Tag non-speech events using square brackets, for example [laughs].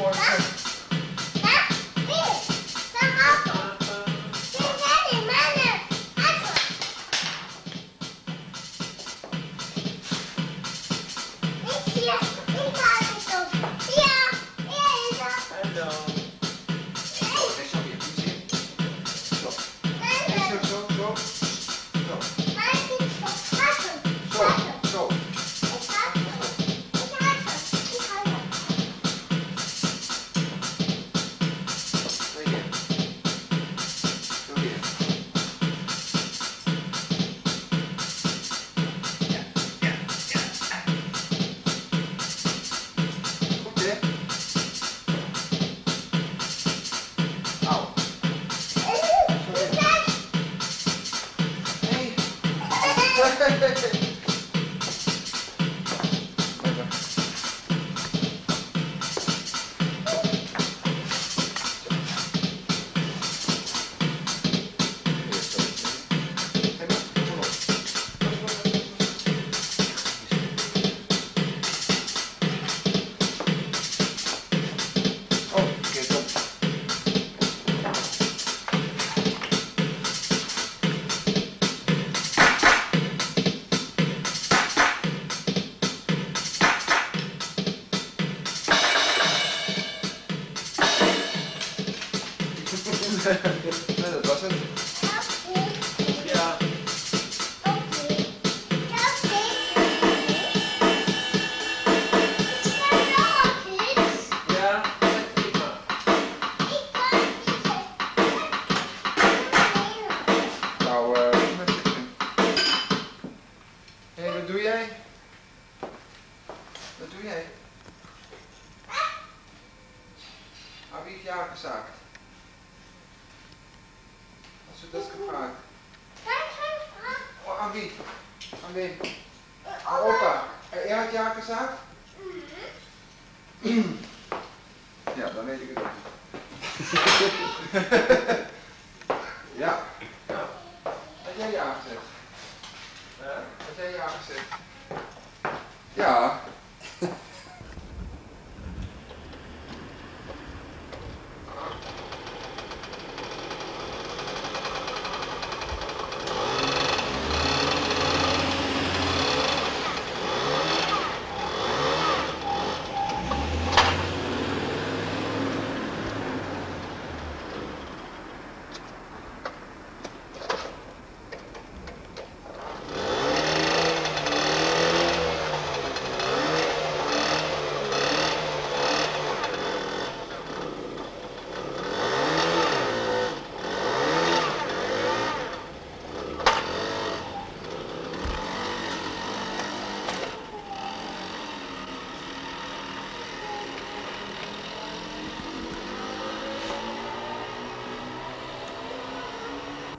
work. Hey, hey, hey, hey. Nee, dat was het. Ja. Ja. Nou, eh, maar zitten. Hé, wat doe jij? Wat doe jij? Wie heeft jou gezaakt? Dat gevraagd. Oh, aan wie? Aan wie? Aan opa. En jij had jou gezaakt? [clears throat] Ja, dan weet ik het ook. ja. [laughs] ja. Had jij ja gezegd? Had jij ja gezegd? Ja. [laughs]